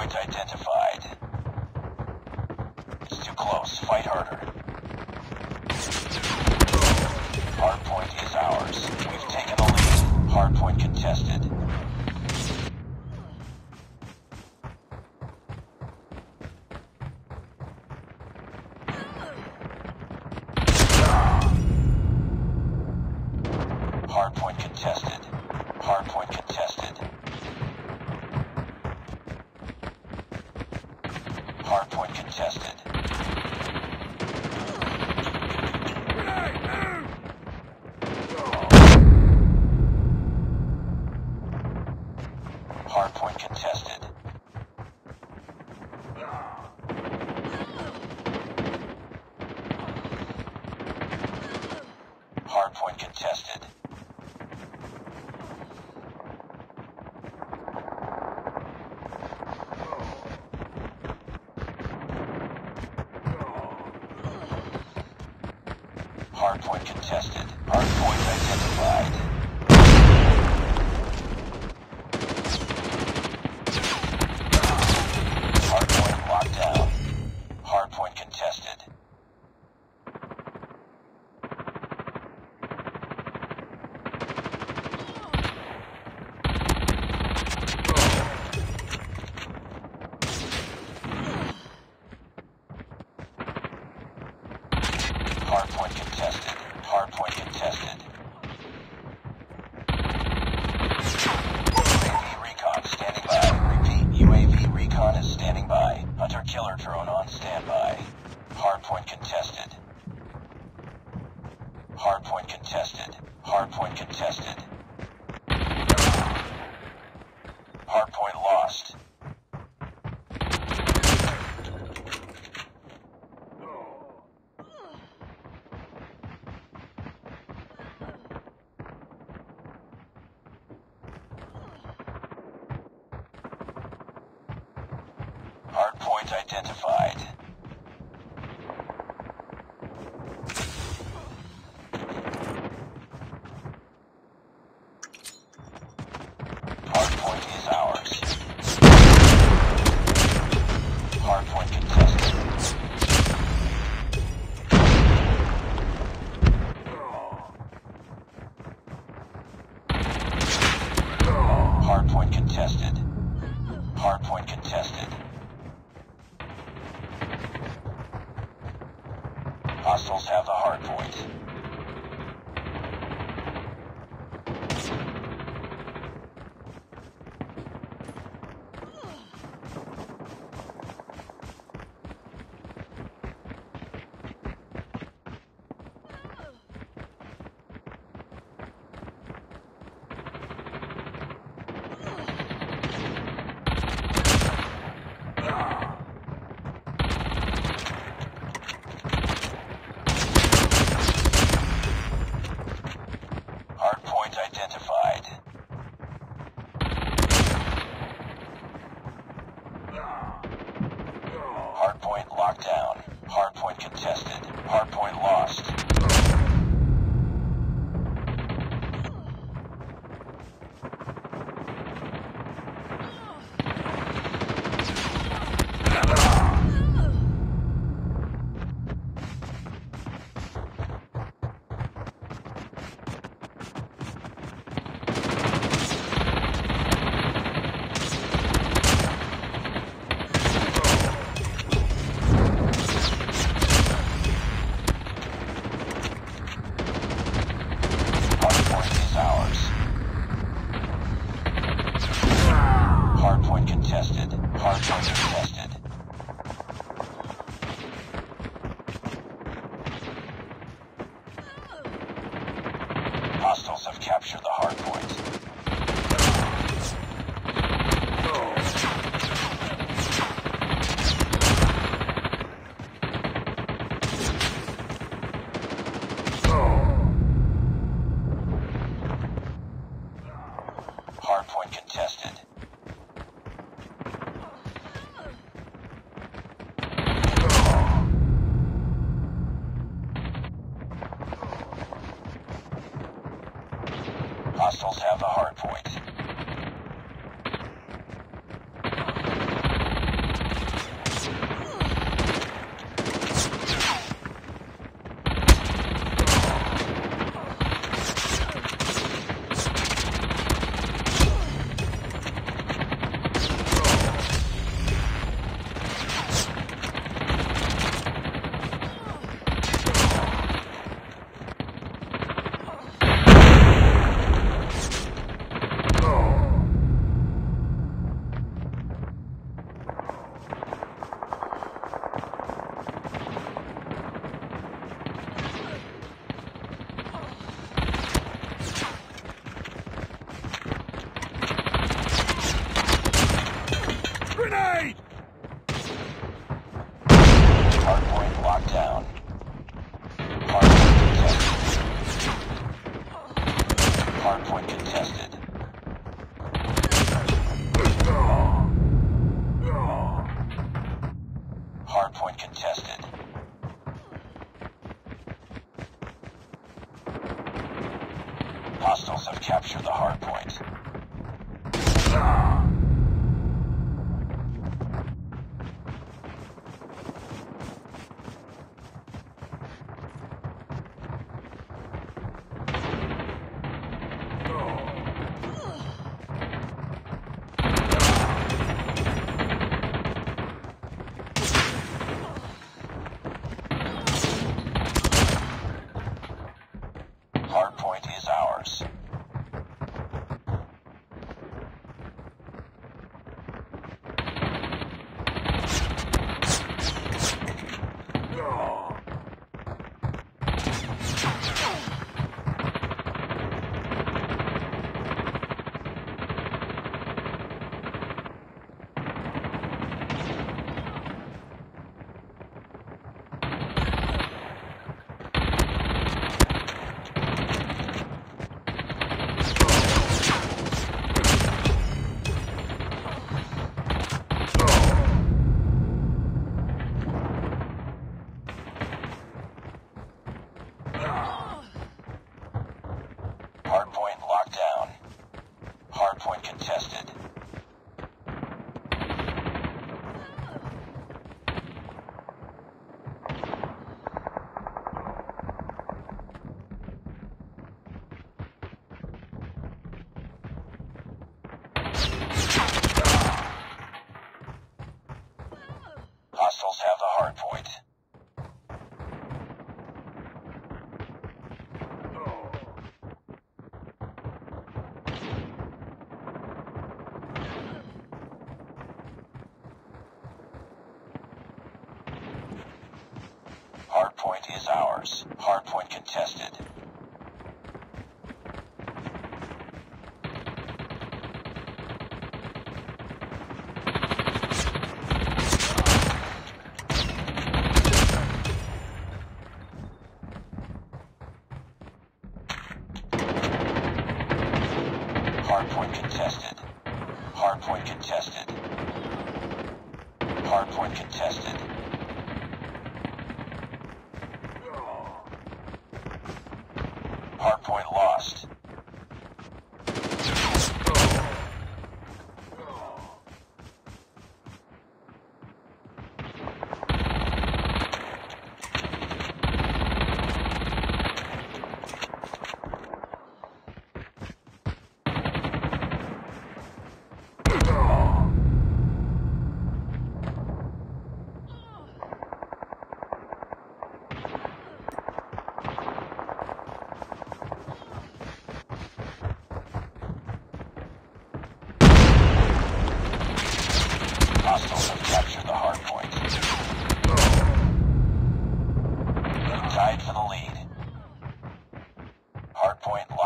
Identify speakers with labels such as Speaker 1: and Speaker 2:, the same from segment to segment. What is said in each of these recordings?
Speaker 1: point identified. It's too close. Fight harder. Hardpoint is ours. We've taken the lead. Hardpoint contested. Hardpoint contested. Hardpoint identified. identified. Hostiles have the hard point. contested. Hardpoint. have captured the hard points. grenade! Hardpoint locked down. Hardpoint contested. Hardpoint contested. Hostiles have captured the hardpoint. tested.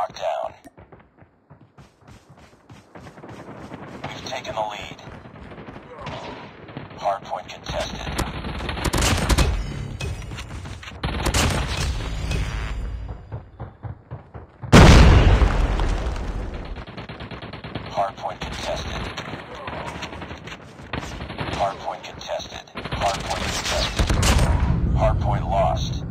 Speaker 1: marked. We've taken the lead. Hardpoint contested. Hardpoint contested. Hardpoint contested. Hardpoint contested. Hardpoint lost.